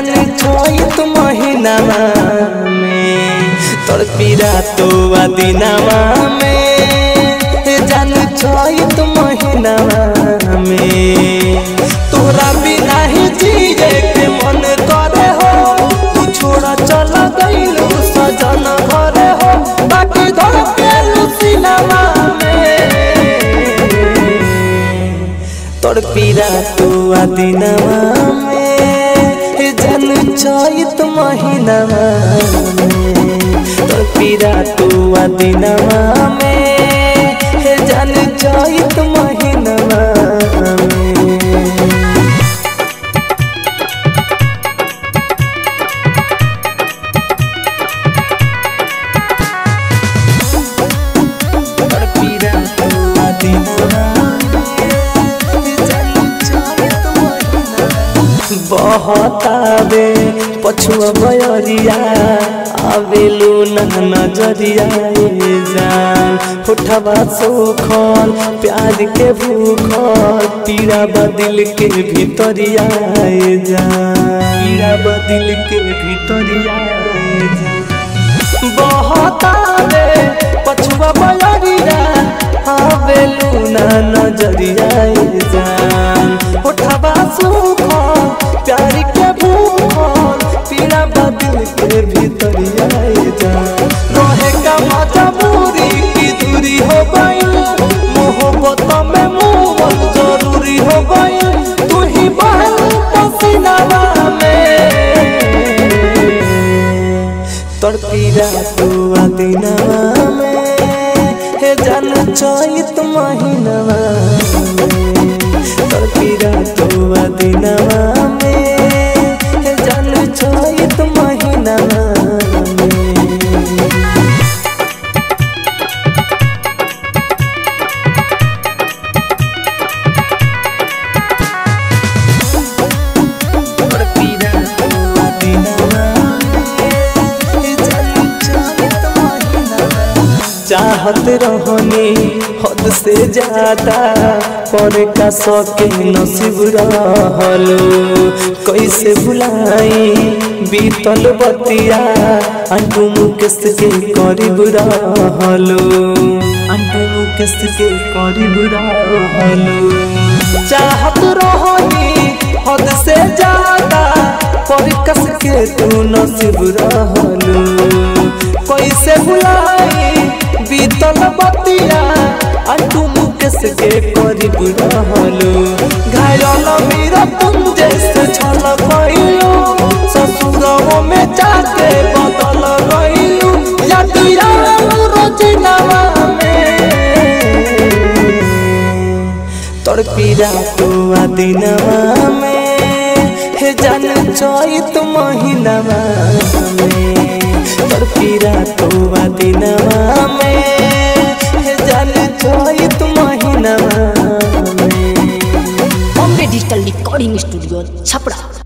जान छोई तो महीनावा में। तोर पीरा तो दिनवा में। जान छोई तो महीनावा में। तोरा बिना ही जिए के मन करे हो। तू छोड़ा चल गइलू सजन घरे हो। बाकी धर के सिनेमा में। तोर पीरा तू दिनवा में। जन चैत महीनावा पीरा तू दिनवा में। जन चैत महीनावा बहुत आवे पछुआ बयरिया आवेलू ना नज़रिया जान। उठवा सोखल प्यार के भूखल पीरा बदिल के भीतरिया जान। पीरा बदिल के भीतरिया बहुत पछुआ बयरिया आवेलू नज़रिया तोर पीरा दिनवा में। हे जान चैत महीनवा में तोर पीरा दिनवा चाहत रहनी, हद से ज़्यादा पर का सके नसीब रहलो। कैसे भुलाई बीतल बतिया अंटू मुकेश के करीब रहलो। अंटू मुकेश के करीब रहलो। चाहत रहनी, हद से ज़्यादा पर कस के तू नसीब रहलो। कैसे भुलाई बीतल बतिया अंटू मुकेश के करीब रहलो? घायल मेरा तुम जैसे छल गइलो ससुरवा में जाके बदल गइलो। यादिया रोजनावा में तोर पीरा तू दिनवा में हे जान चैत महीनवा में तोर पीरा तू दिनवा में हे जान चैत महीनवा में Bombay Digital Recording Studio, Chapra.